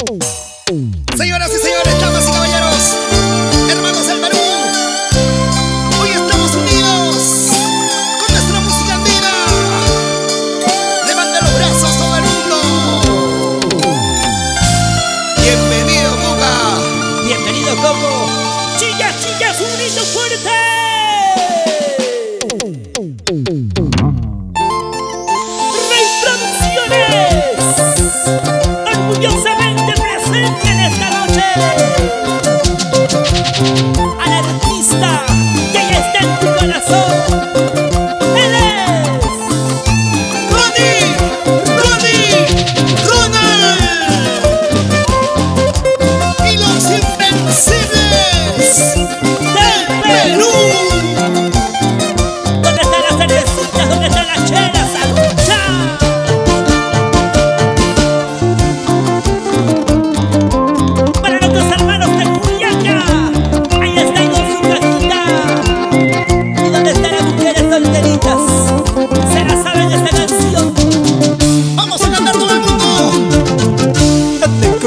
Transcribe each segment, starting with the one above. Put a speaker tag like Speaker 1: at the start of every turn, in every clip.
Speaker 1: Señoras y señores, damas y caballeros, hermanos del Perú, hoy estamos unidos con nuestra música en vida. Levanten los brazos todo el mundo. Bienvenido, Coca.
Speaker 2: Bienvenido, Coco. Chillas, chillas, un grito fuerte.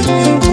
Speaker 1: Música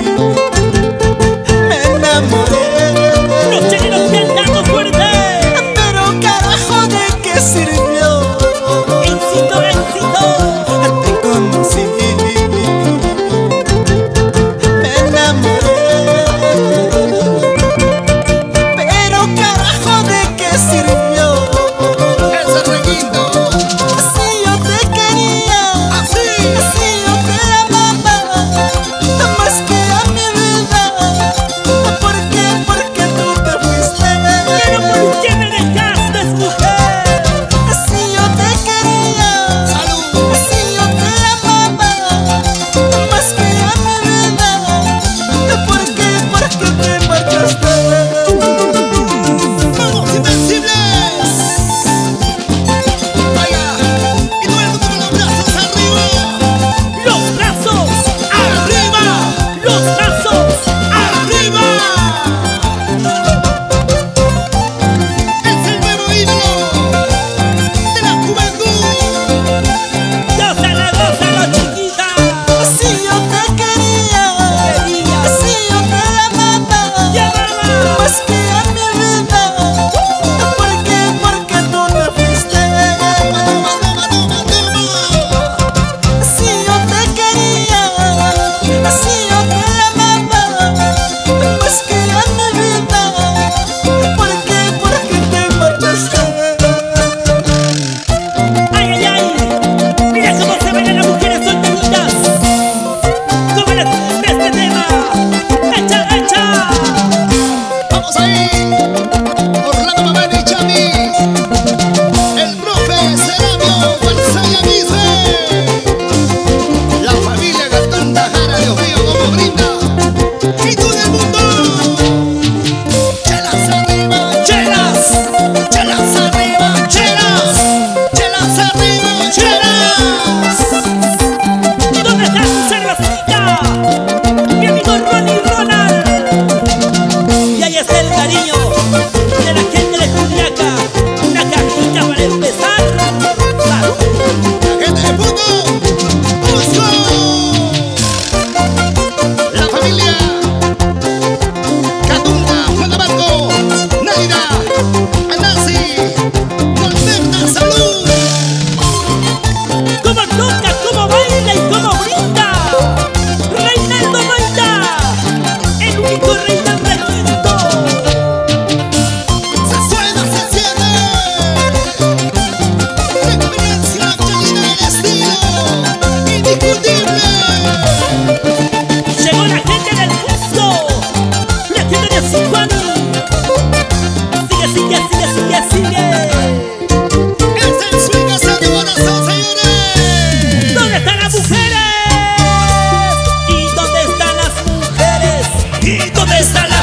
Speaker 2: ¿Dónde está la